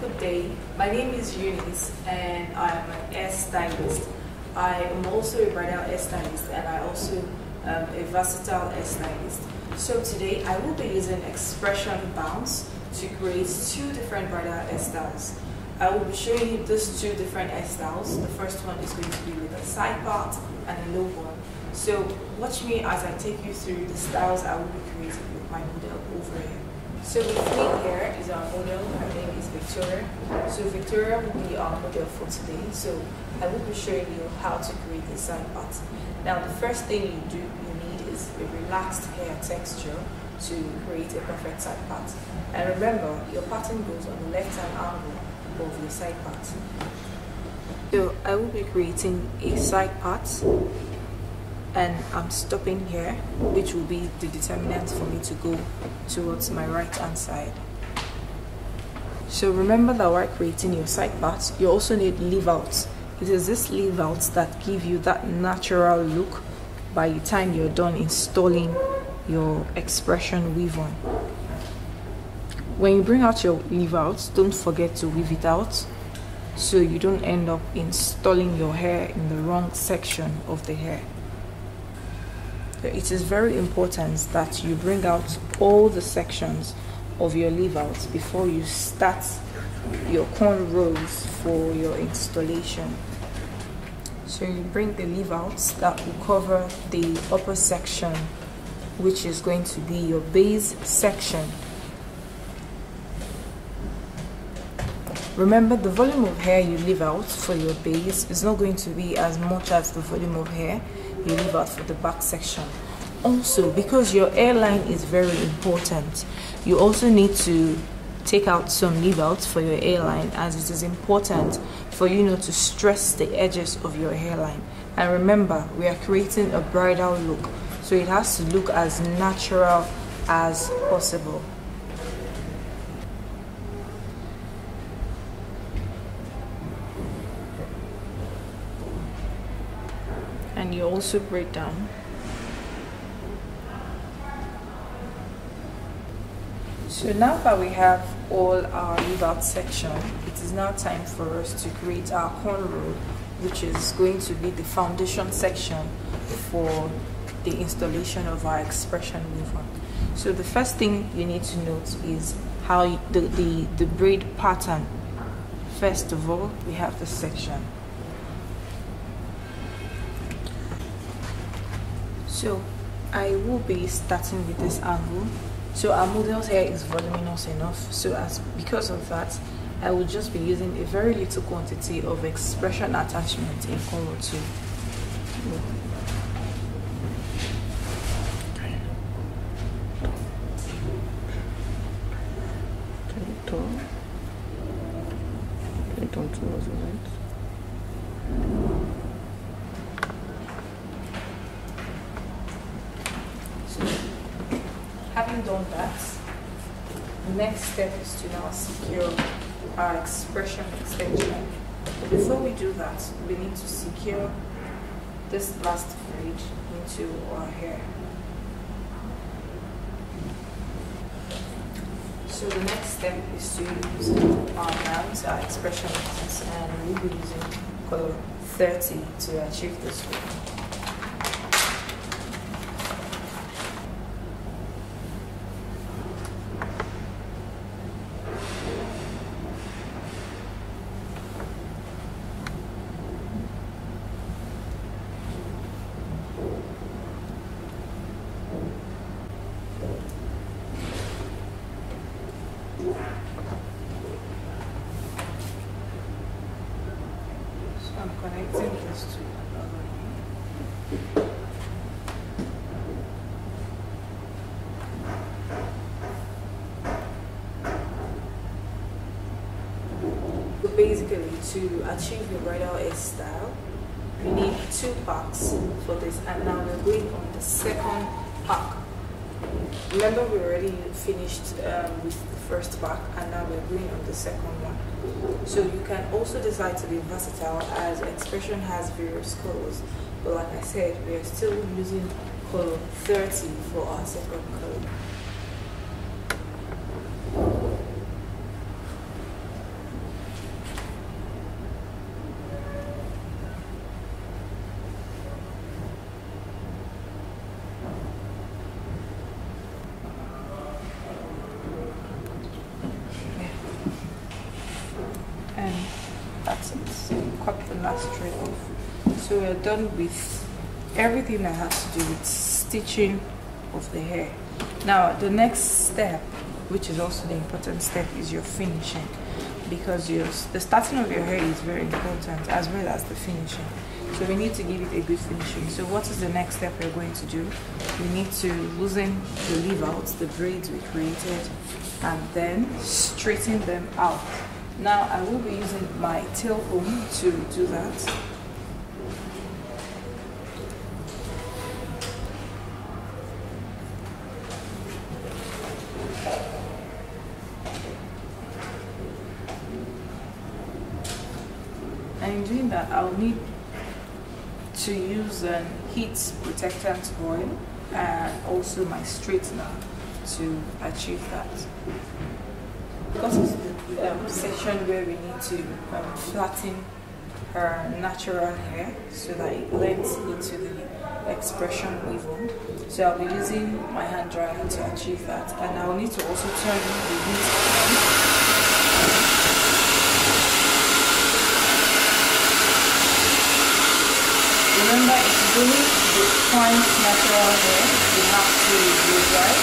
good day. My name is Eunice and I'm an hair stylist. I am also a bridal hair stylist and I also am a versatile hair stylist. So today I will be using X-Pression bounce to create two different bridal hairstyles. I will be showing you these two different hairstyles. The first one is going to be with a side part and a low one. So watch me as I take you through the styles I will be creating with my model over here. So with me here is our model, her name Victoria. So Victoria will be our model for today. So I will be showing you how to create side part. Now the first thing you do you need is a relaxed hair texture to create a perfect side part. And remember, your pattern goes on the left hand angle of your side part. So I will be creating a side part and I'm stopping here which will be the determinant for me to go towards my right hand side. So remember that while creating your side parts you also need leave outs. It is these leave outs that give you that natural look by the time you're done installing your X-Pression weave on. When you bring out your leave out, don't forget to weave it out so you don't end up installing your hair in the wrong section of the hair. It is very important that you bring out all the sections of your leave out before you start your corn rows for your installation. So you bring the leave out that will cover the upper section which is going to be your base section Remember the volume of hair you leave out for your base is not going to be as much as the volume of hair you leave out for the back section. Also, because your hairline is very important, you also need to take out some leave out for your hairline as it is important for you not to stress the edges of your hairline. And remember, we are creating a bridal look, so it has to look as natural as possible. and you also break down so now that we have all our leave out section it is now time for us to create our cornrow which is going to be the foundation section for the installation of our X-Pression on so the first thing you need to note is how the, the the braid pattern. First of all we have the section. So I will be starting with this angle so our model's hair is voluminous enough. So as because of that I will just be using a very little quantity of X-Pression attachment in color 2 having done that, the next step is to now secure our X-Pression extension. Before we do that, we need to secure this last braid into our hair. So the next step is to use our rounds, our X-Pression and we'll be using color 30 to achieve this look. So basically, to achieve the bridal hairstyle, we need two packs for this, and now we're going on the second. Remember, we already finished um, with the first pack, and now we're going on the second one. So you can also decide to be versatile as X-Pression has various colors. But like I said, we are still using color 30 for our second color. that's it cut the last thread off so we're done with everything that has to do with stitching of the hair. Now the next step which is also the important step is your finishing because your the starting of your hair is very important as well as the finishing. So we need to give it a good finishing. So what is the next step we're going to do? We need to loosen the leave out the braids we created and then straighten them out. Now I will be using my tail comb to do that and in doing I'll need to use a heat protectant oil and also my straightener to achieve that because it's the um, where we need to um, flatten her natural hair so that it blends into the X-Pression we want. So I'll be using my hand dryer to achieve that and I'll need to also turn the heat on. It only the fine natural hair you have to blow dry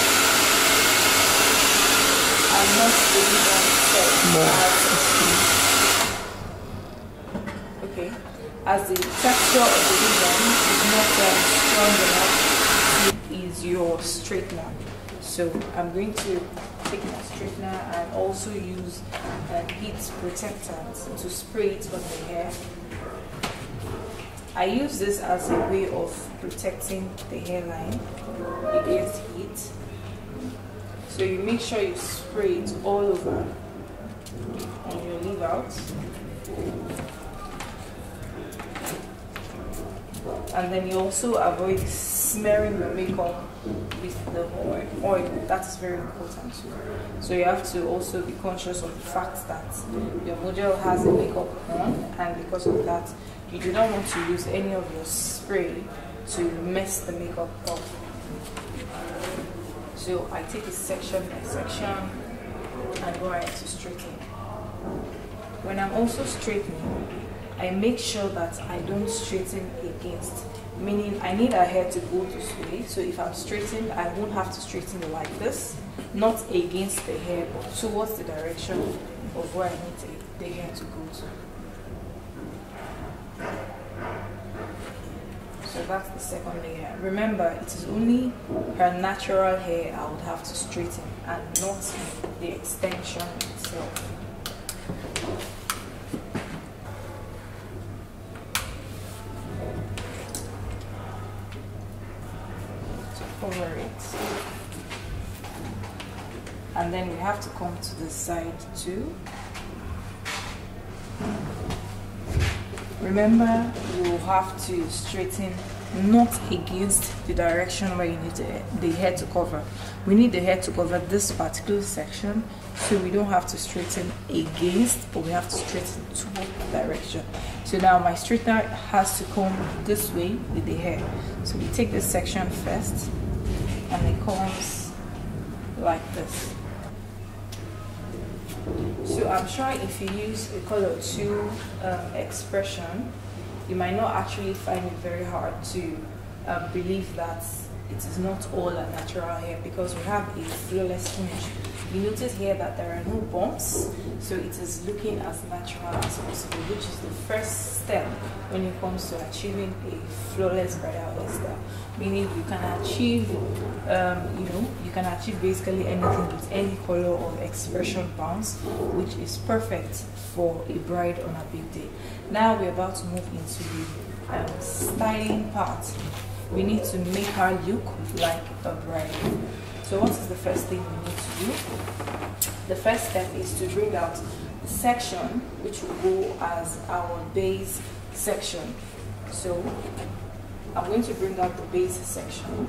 and not the ribbon itself. Okay, as the texture of the ribbon is not um, strong enough to is your straightener. So I'm going to take my straightener and also use a heat protectant to spray it on the hair. I use this as a way of protecting the hairline against heat so you make sure you spray it all over on your leave out. And then you also avoid smearing the makeup with the oil. oil. That's very important too. So you have to also be conscious of the fact that your model has a makeup on and because of that you do not want to use any of your spray to mess the makeup up. So I take it section by section and go ahead to straighten. When I'm also straightening, I make sure that I don't straighten against, meaning I need our hair to go this way. So if I'm straightening, I won't have to straighten it like this, not against the hair, but towards the direction of where I need the hair to go to. That's the second layer. Remember, it is only her natural hair I would have to straighten and not the extension itself. To cover it. And then we have to come to the side too. Remember, you have to straighten not against the direction where you need the, the hair to cover. We need the hair to cover this particular section so we don't have to straighten against but we have to straighten the direction. So now my straightener has to come this way with the hair. So we take this section first and it comes like this. So I'm sure if you use a color 2 um, X-Pression, you might not actually find it very hard to um, believe that it is not all a natural hair because we have a flawless finish. You notice here that there are no bumps, so it is looking as natural as possible, which is the first step when it comes to achieving a flawless bridal hairstyle. Meaning you can achieve, um, you know, you can achieve basically anything with any color or X-Pression bounce, which is perfect for a bride on a big day. Now we're about to move into the um, styling part. We need to make her look like a bride. So what is the first thing we need to do? The first step is to bring out the section which will go as our base section. So I'm going to bring out the base section.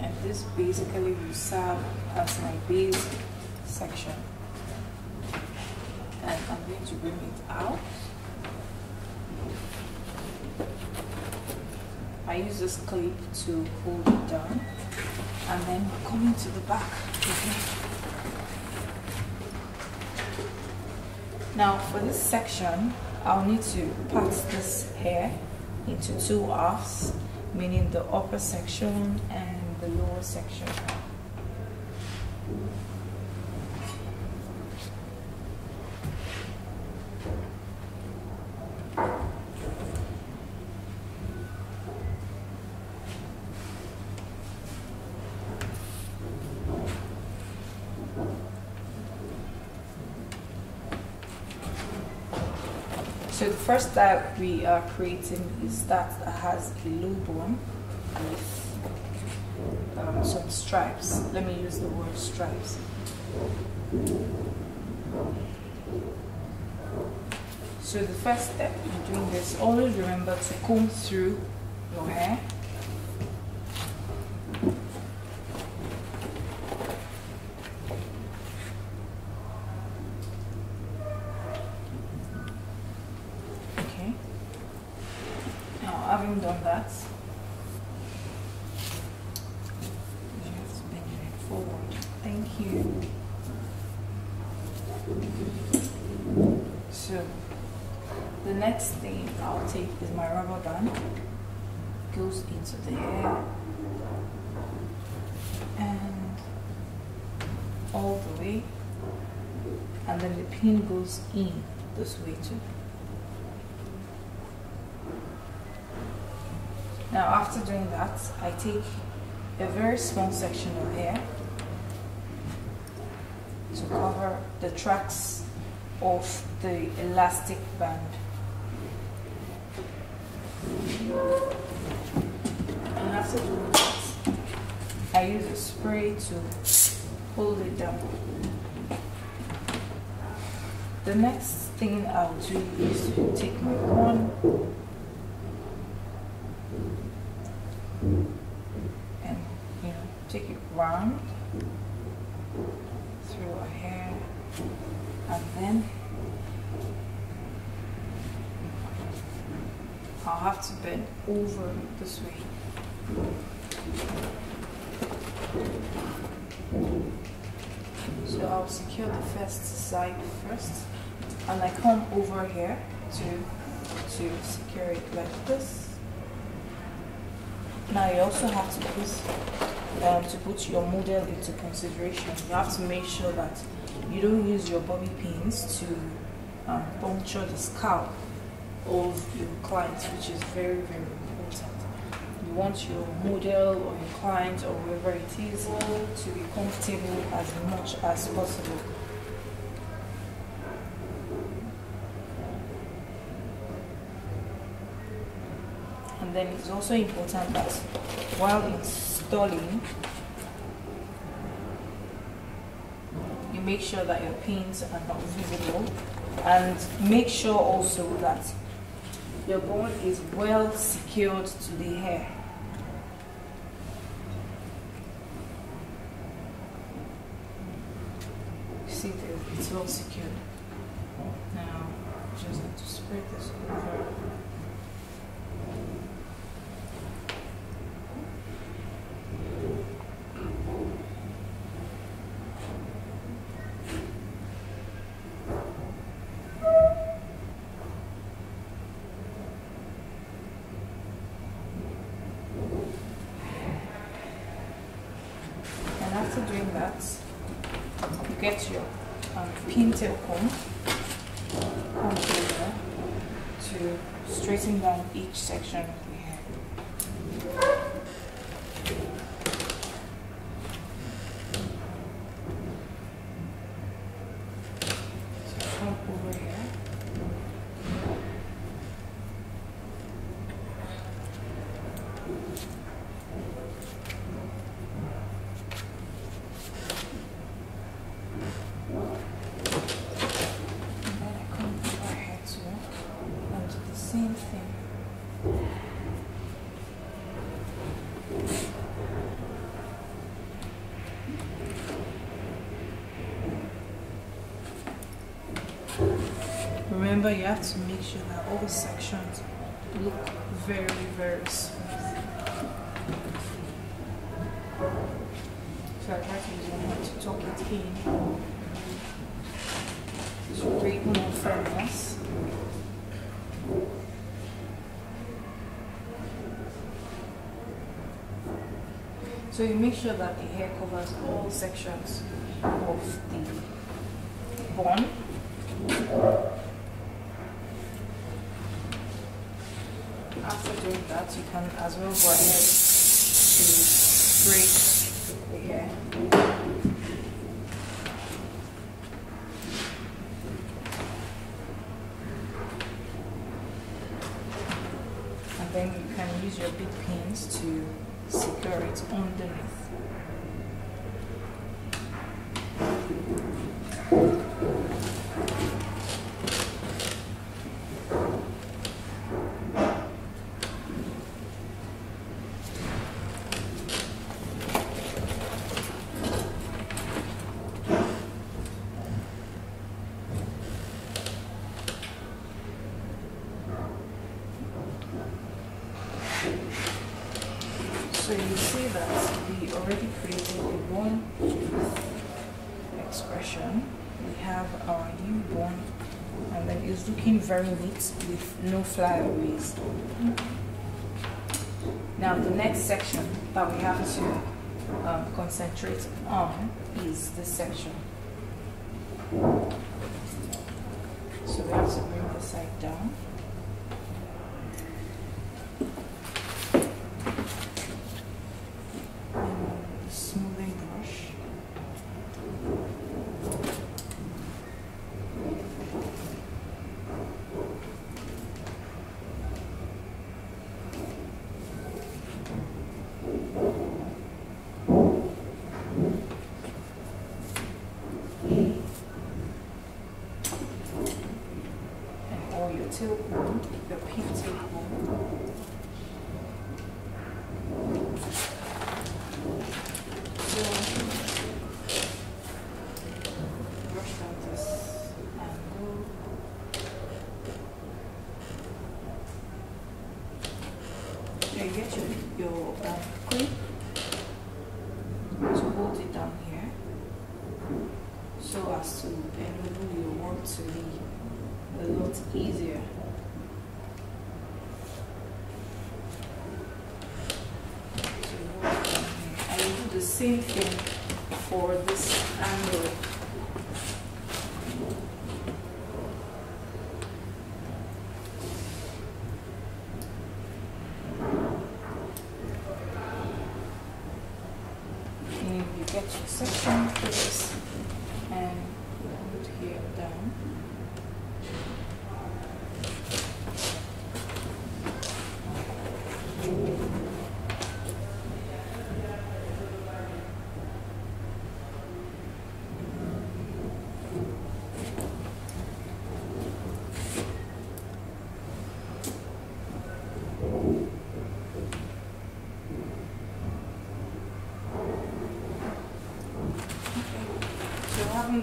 And this basically will serve as my base section. And I'm going to bring it out. I use this clip to hold it down and then coming to the back okay. Now for this section, I'll need to part this hair into two halves, meaning the upper section and the lower section. So the first that we are creating is that has a low bun with um, some stripes. Let me use the word stripes. So the first step in doing this, always remember to comb through your hair having done that, you have to bend it forward. Thank you. So, the next thing I'll take is my rubber band. Goes into the hair and all the way, and then the this way too. Now after doing that, I take a very small section of hair to cover the tracks of the elastic band. And after doing that, I use a spray to hold it down. The next thing I'll do is to take my comb and you know take it round through a hair and then I'll have to bend over this way. So I'll secure the first side first and I come over here to to secure it like this now you also have to put um, to put your model into consideration. You have to make sure that you don't use your bobby pins to um, puncture the scalp of your client, which is very very important. You want your model or your client or whoever it is to be comfortable as much as possible. And then it's also important that while installing you make sure that your pins are not visible. And make sure also that your bun is well secured to the hair see it's well secured now just have to spread this over after doing that, you get your um, pintail comb, comb to straighten down each section but you have to make sure that all the sections look very, very smooth. So I try to use my to tuck it in to create more firmness. So you make sure that the hair covers all sections of the bun you can as well go ahead to break very neat with no flyaways. Now the next section that we have to um, concentrate on is this section. So we have to bring the side down. the painting. Sim.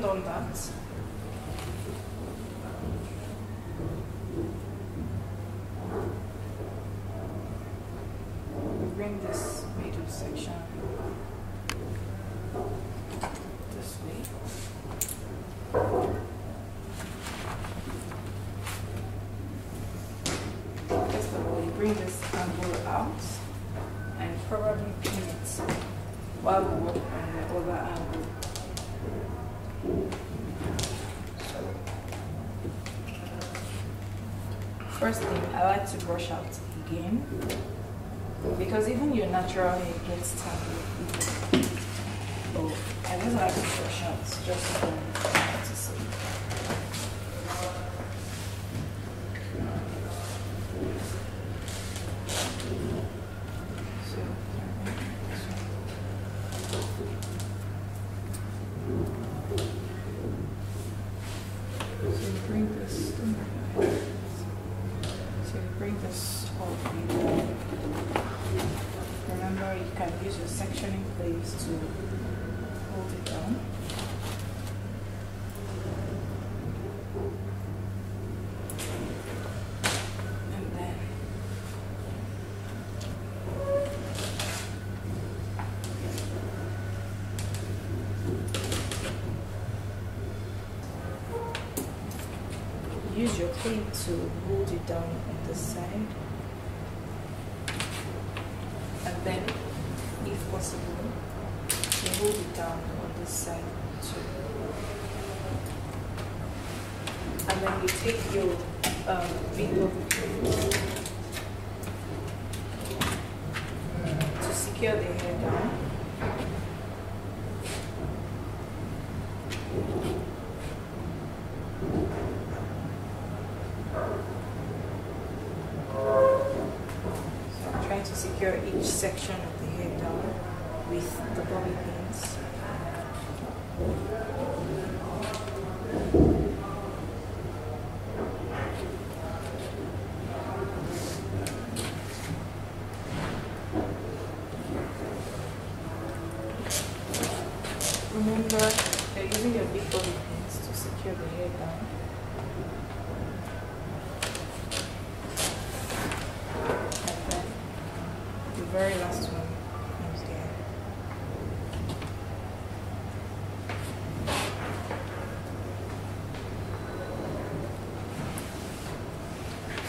on that. to brush out again because even your natural hair gets tired. your key to hold it down on the side? And then if possible you hold it down on this side too. And then you take your um, window to secure the hair down. Section of the hair down with the bobby pins. Remember, you're using your big bobby pins to secure the hair down. very last one comes there.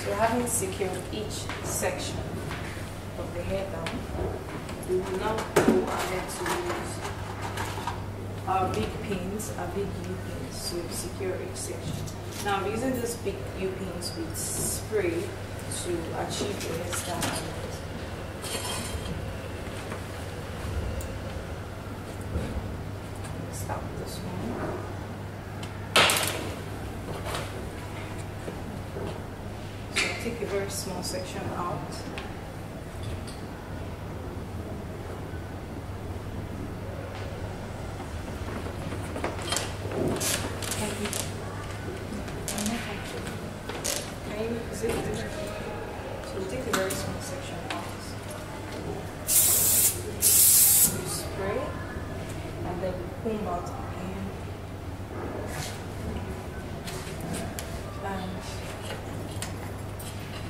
So having secured each section of the hair down, we will now go ahead to use our big pins, our big U-pins to secure each section. Now I'm using these big U-pins with spray to achieve the hairstyle stop this one. So take a very small section out.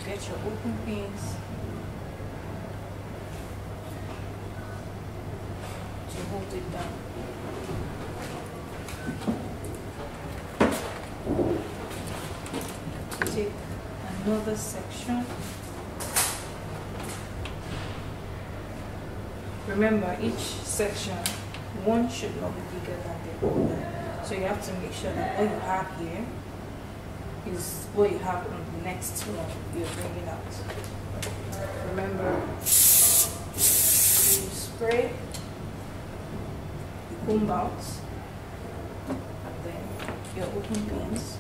get your open pins to hold it down. Take another section. Remember, each section, one should not be bigger than the other. So you have to make sure that all you have here is what you have on the next one you're bringing out. Remember, you spray the comb out and then your open pins.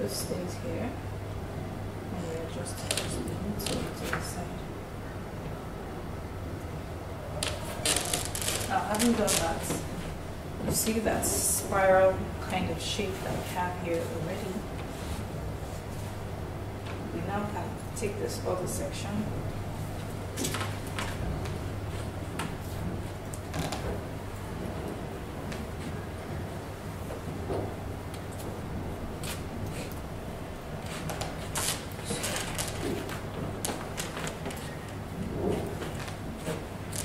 this stays here and we adjust this to the side. Now having done that, you see that spiral kind of shape that we have here already. We now can take this other section.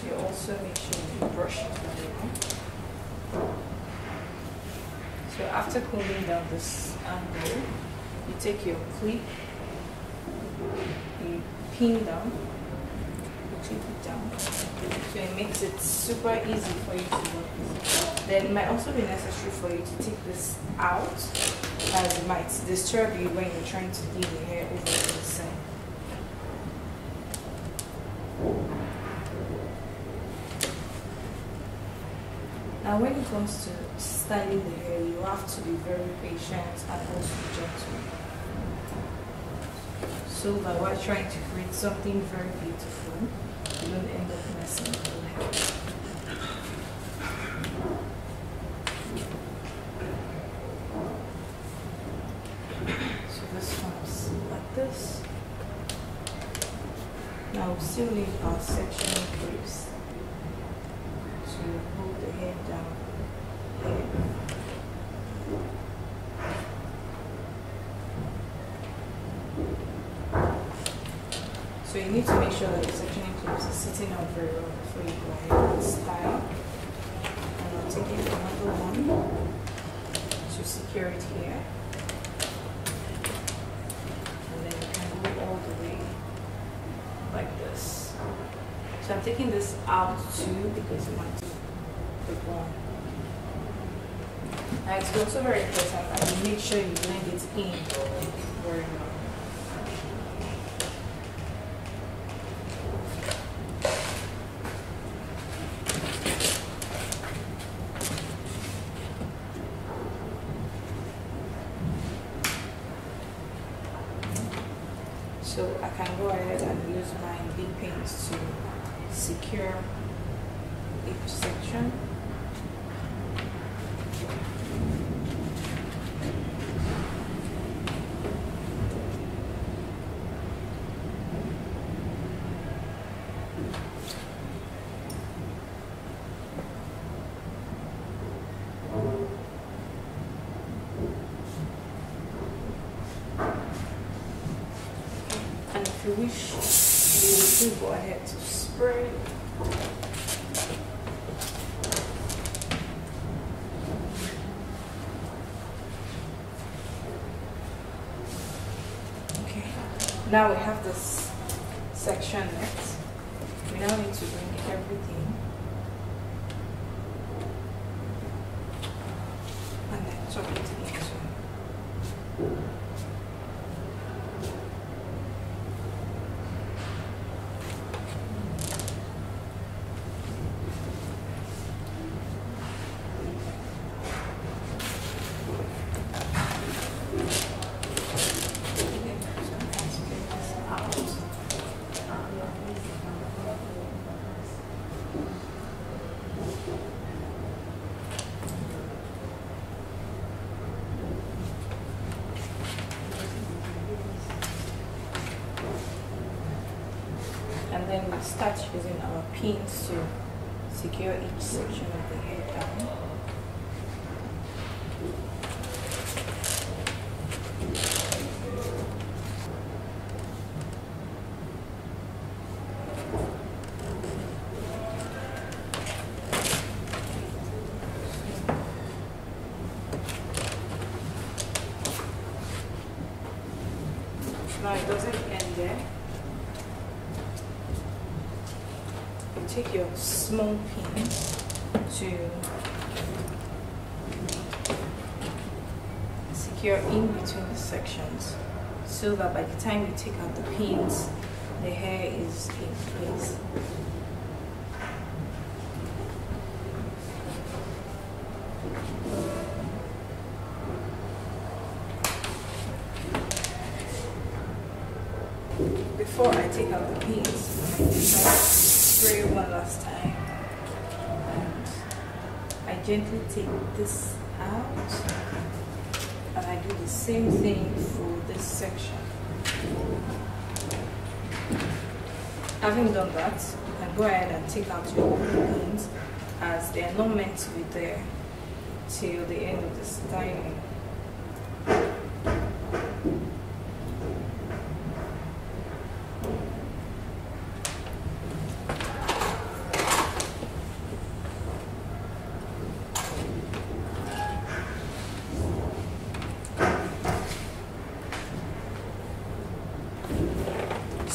You also make sure brush So after combing down this angle, you take your clip, you pin down, you clip it down. So it makes it super easy for you to work with. Then it might also be necessary for you to take this out as it might disturb you when you're trying to leave your hair over the side. Now when it comes to styling the hair, you have to be very patient and also gentle. So that while trying to create something very beautiful, you don't end up messing with the hair. So this comes like this. Now we still need our section clips to hold the head down. So you need to make sure that the sectioning clip is sitting out very well before you go ahead and style. And I'm taking another one to secure it here. And then you can go all the way like this. So I'm taking this out too because you want to put one. And it's also very important that you make sure you blend it in very well. So I can go ahead and use my big pins to secure each section. And if you wish, you do go ahead to spray. Okay. Now we have this section next. We now need to bring everything and then tuck it into. And then we start using our pins to secure each section of the hair down. Now it doesn't end there. You take your small pin to secure in between the sections so that by the time you take out the pins, the hair is in place. Before I take out the pins, I spray one last time. And I gently take this out. And I do the same thing for this section. Having done that, you can go ahead and take out your pins as they are not meant to be there till the end of this styling.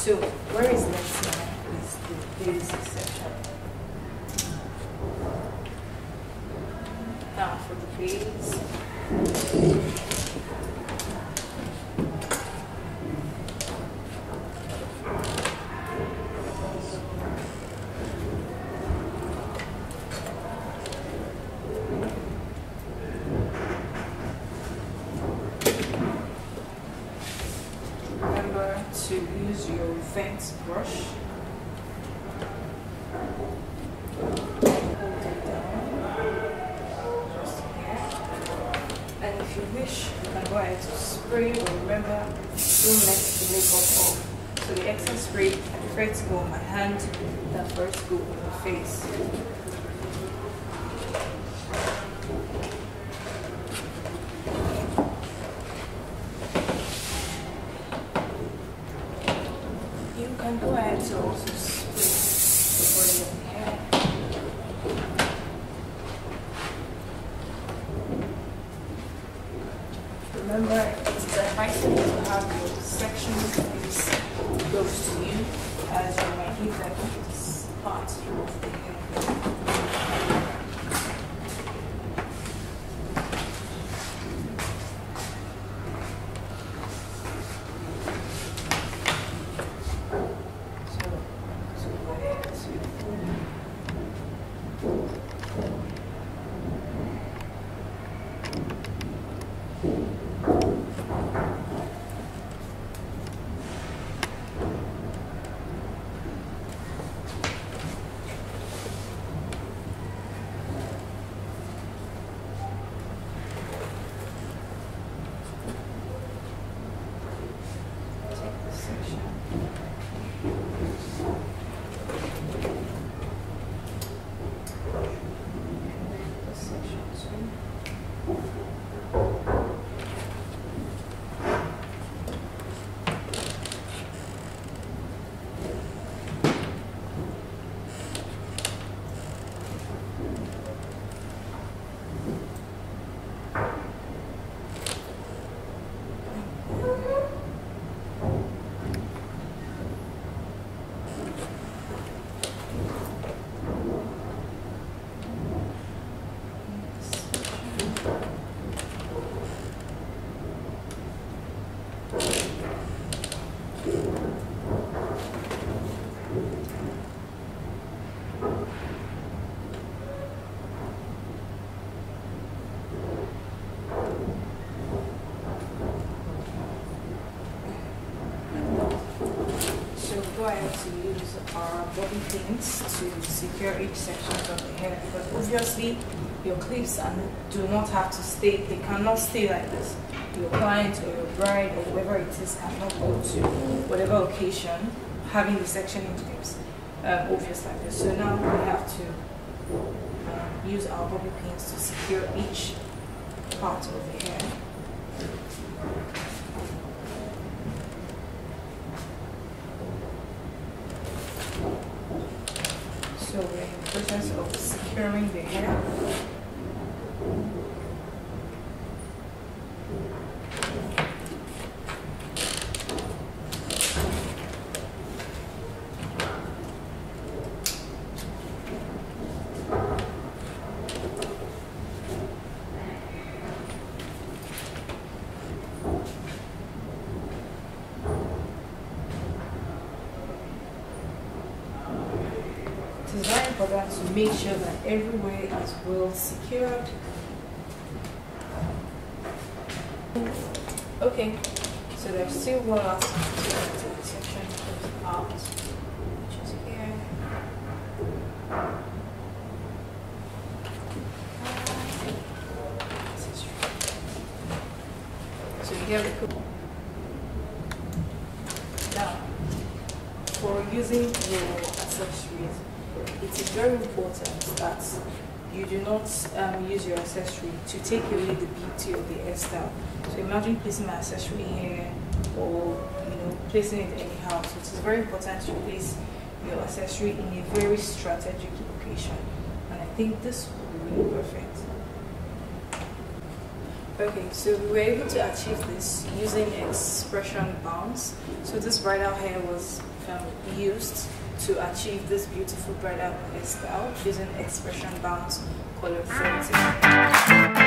So where is now is the basic section. Now for the base. Remember to use your vent brush. Hold it down. Just here. And if you wish, you can go ahead to spray, but remember, don't mess the makeup up. So the excess spray, I on my hand than first go on the face. You can go ahead to also spray hair. Remember, it's advisable to have your section face close to you as you might hit that this part of the hair. So, so go ahead to take this section. This section too. So go ahead to our bobby pins to secure each section of the hair because obviously your clips and do not have to stay, they cannot stay like this. Your client or your bride or whoever it is cannot go to whatever occasion having the section in clips um, obvious like this. So now we have to um, use our bobby pins to secure each part of the hair. So we're in the process very important to make sure everywhere is well secured. Okay, so there's still one last section out, which is here. So here we go. Now, for using your accessories, it is very important that you do not um, use your accessory to take away the beauty of the hairstyle. So imagine placing my accessory here or you know placing it anyhow. So it is very important to place your accessory in a very strategic location. And I think this will be really perfect. Okay, so we were able to achieve this using X-Pression bounce. So this bridal hair was um, used to achieve this beautiful bridal hairstyle using X-Pression bounce color 40.